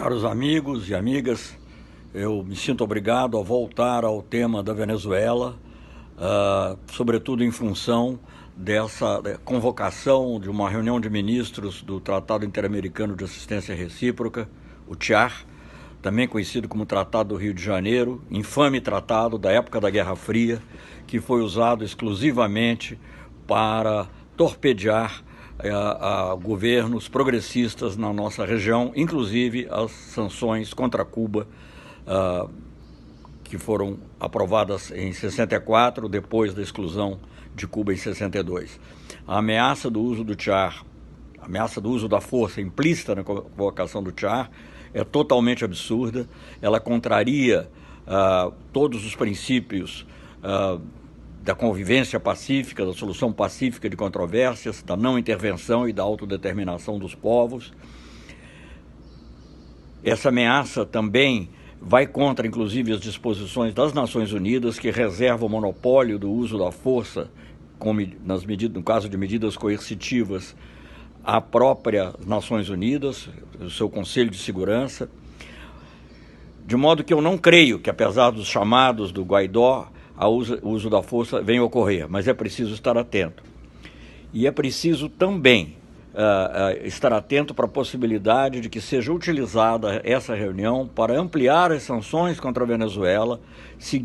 Caros amigos e amigas, eu me sinto obrigado a voltar ao tema da Venezuela, uh, sobretudo em função dessa convocação de uma reunião de ministros do Tratado Interamericano de Assistência Recíproca, o TIAR, também conhecido como Tratado do Rio de Janeiro, infame tratado da época da Guerra Fria, que foi usado exclusivamente para torpedear a, a, governos progressistas na nossa região, inclusive as sanções contra Cuba, uh, que foram aprovadas em 64, depois da exclusão de Cuba em 62. A ameaça do uso do TIAR, a ameaça do uso da força implícita na convocação do TIAR, é totalmente absurda, ela contraria uh, todos os princípios uh, da convivência pacífica, da solução pacífica de controvérsias, da não intervenção e da autodeterminação dos povos. Essa ameaça também vai contra, inclusive, as disposições das Nações Unidas que reservam o monopólio do uso da força, nas medidas, no caso de medidas coercitivas, à própria Nações Unidas, o seu Conselho de Segurança. De modo que eu não creio que, apesar dos chamados do Guaidó, o uso da força venha ocorrer, mas é preciso estar atento. E é preciso também uh, uh, estar atento para a possibilidade de que seja utilizada essa reunião para ampliar as sanções contra a Venezuela, seguir